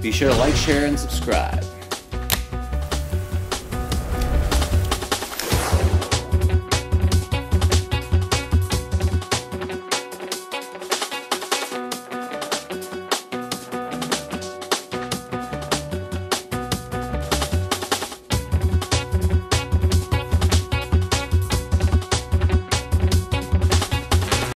Be sure to like, share, and subscribe.